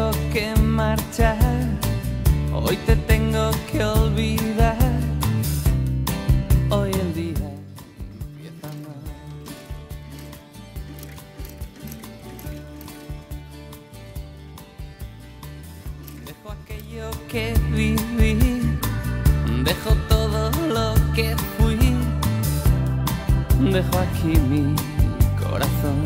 tengo que marchar, hoy te tengo que olvidar. Hoy el día empieza mal. Dejo aquello que viví, dejo todo lo que fui, dejo aquí mi corazón.